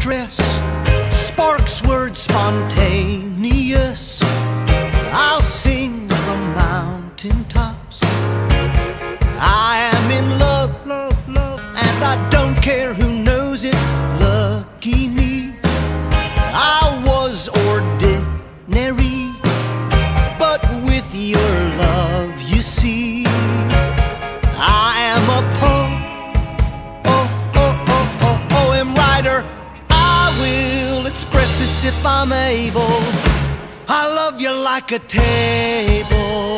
dress, sparks words spontaneous. I'll sing from mountain tops. I am in love, love, love, and I don't care who knows it. Lucky me, I was ordinary, but with your love, you see, I am a poem, oh, oh, oh, oh, writer. Will express this if I'm able. I love you like a table.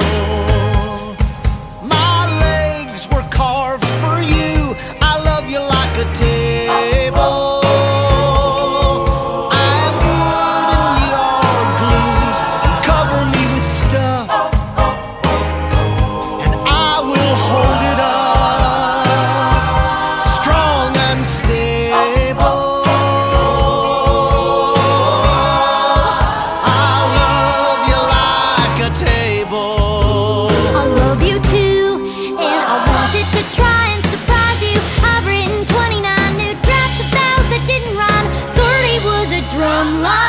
from.